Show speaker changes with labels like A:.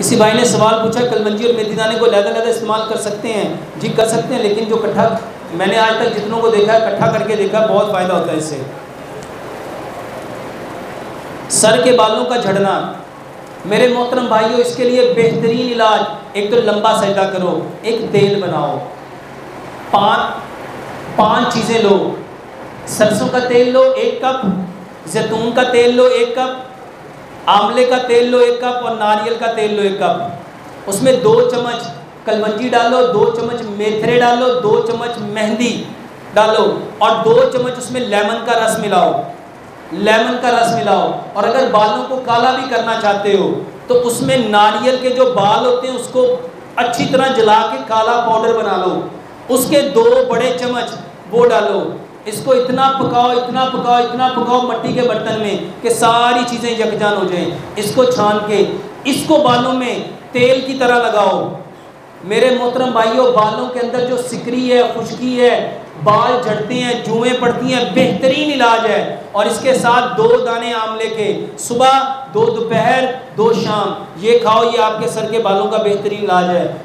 A: किसी भाई ने सवाल पूछा, कलमंजी और मेथी दाने को लहदा लहदा इस्तेमाल कर सकते हैं? जी, कर सकते हैं, लेकिन जो इकट्ठा मैंने आज तक जितनों को देखा है इकट्ठा करके देखा, बहुत फ़ायदा होता है इससे। सर के बालों का झड़ना। मेरे मोहतरम भाइयों, इसके लिए बेहतरीन इलाज। एक तो लंबा सजदा करो, एक तेल बनाओ। पाँच पाँच चीज़ें लो। सरसों का तेल लो, एक कप। जैतून का तेल लो, एक कप। आंवले का तेल लो एक कप और नारियल का तेल लो एक कप। उसमें दो चम्मच कलवंजी डालो, दो चम्मच मेथरे डालो, दो चम्मच मेहंदी डालो और दो चम्मच उसमें लेमन का रस मिलाओ। लेमन का रस मिलाओ और अगर बालों को काला भी करना चाहते हो तो उसमें नारियल के जो बाल होते हैं, उसको अच्छी तरह जला के काला पाउडर बना लो। उसके दो बड़े चम्मच वो डालो। इसको इतना पकाओ इतना पकाओ इतना पकाओ मट्टी के बर्तन में कि सारी चीज़ें यकजान हो जाएँ। इसको छान के, इसको बालों में तेल की तरह लगाओ। मेरे मोहतरम भाइयों, बालों के अंदर जो सिकरी है, खुशकी है, बाल झड़ते हैं, जुएँ पड़ती हैं, बेहतरीन इलाज है। और इसके साथ दो दाने आमले के सुबह, दो दोपहर, दो शाम, ये खाओ, ये आपके सर के बालों का बेहतरीन इलाज है।